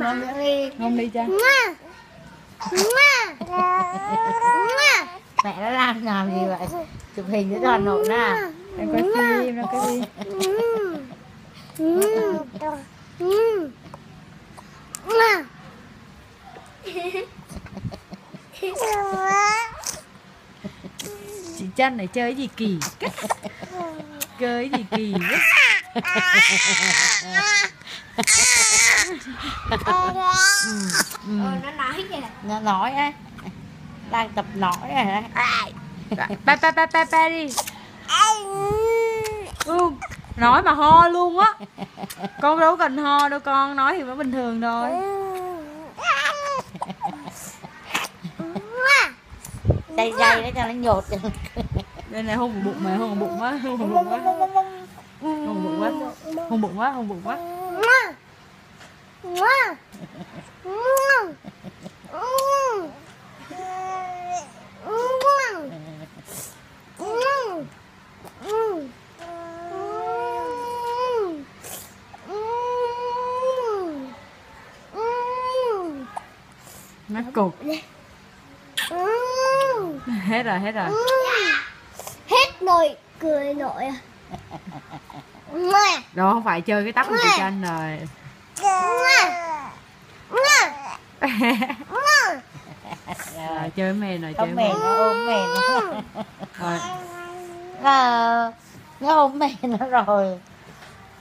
ngon đi ngon đi cha mẹ nó đang làm gì vậy chụp hình cho toàn nộn nè đang quay phim đang quay phim chị chân này chơi cái gì kỳ chơi cái gì kỳ quá Ờ, nó nói kìa nó nói ấy đang tập nói rồi đấy ba ba ba ba ba đi. Ừ, nói mà ho luôn á. Con đâu cần ho đâu con nói thì vẫn bình thường thôi. Dây dây đấy cho nó nhột đây này hôn bụng mà hôn bụng quá hôn bụng quá. Hôn bụng quá. Hôn bụng quá hôn bụng quá nó cục. Hết rồi hết rồi. Hết rồi, cười nội à. Rồi không phải chơi cái tóc của chị tranh rồi. Rồi chơi mền rồi chơi mền nó ôm mền nó rồi. Nó nó ôm mền nó rồi.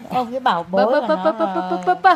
Ôm cái bảo bối bơ bơ bơ nó bơ bơ bơ rồi. bơ bơ